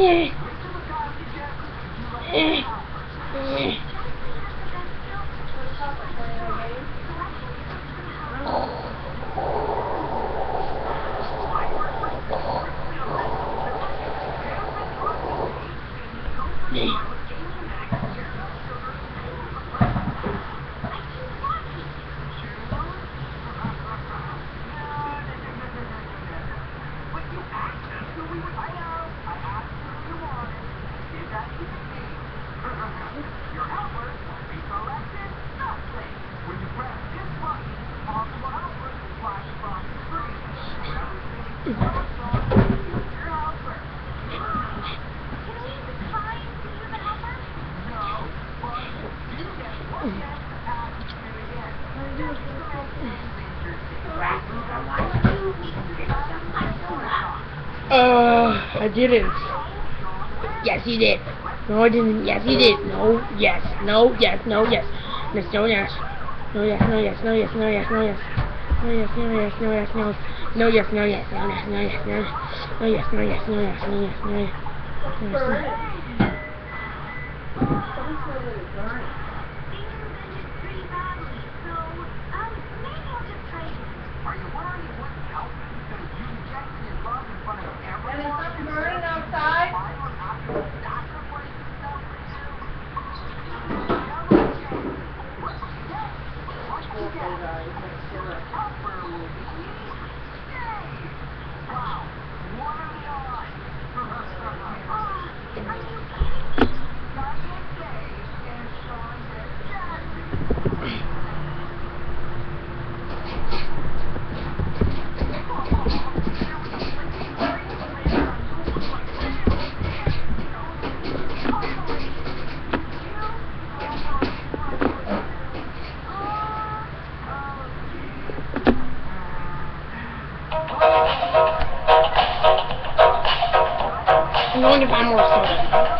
Yeah. Uh, I didn't. Yes, you did. No, I didn't. Yes, you did. No, yes, no, yes, no, yes. Yes, no, yes. No, yes, no, yes, no, yes, no, yes, no, yes. No, yes, no, yes, no, yes, no. No, yes, no, yes, no, yes, no, yes, no. Yes, no, yes, no, yes, no, yes, no, yes. No, yes, no. And Aí ele vai mostrar.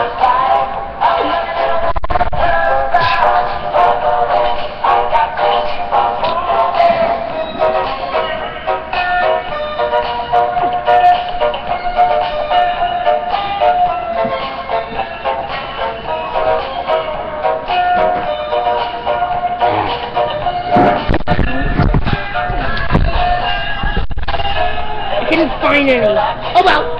I couldn't find any. Oh well.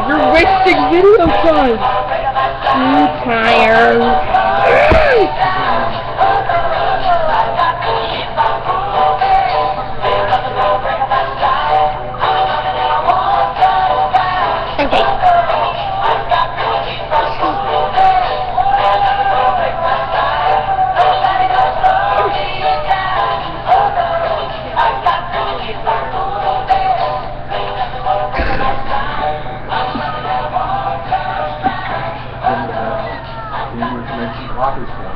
Wasting video time! I'm tired. 不起来。